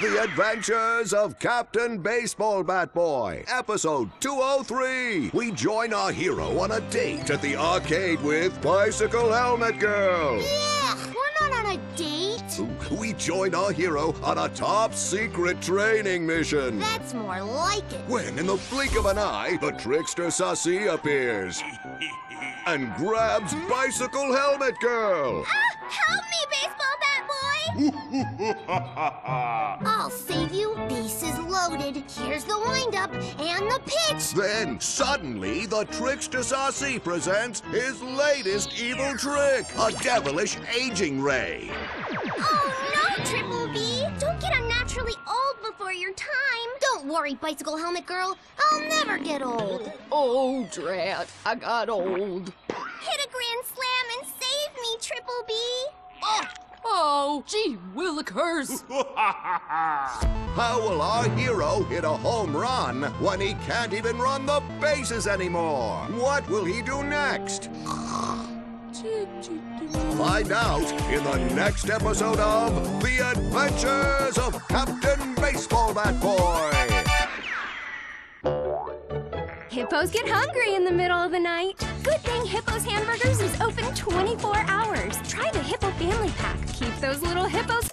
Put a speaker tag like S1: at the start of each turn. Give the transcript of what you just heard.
S1: The Adventures of Captain Baseball Bat Boy, episode 203. We join our hero on a date at the arcade with Bicycle Helmet Girl.
S2: Yeah,
S1: We join our hero on a top secret training mission.
S2: That's more like it.
S1: When, in the blink of an eye, the trickster Sassy appears and grabs Bicycle Helmet Girl.
S2: Ah, help me, baseball bat boy! I'll save you. Bases. Here's the windup and the pitch.
S1: Then, suddenly, the trickster Sassy presents his latest evil trick a devilish aging ray.
S2: Oh no, Triple B! Don't get unnaturally old before your time. Don't worry, bicycle helmet girl. I'll never get old.
S3: Oh, drat, I got old. Oh, gee willikers.
S1: How will our hero hit a home run when he can't even run the bases anymore? What will he do next? Find out in the next episode of The Adventures of Captain Baseball Bat Boy.
S4: Hippos get hungry in the middle of the night. Good thing Hippo's Hamburgers is open 24 hours. Those little hippos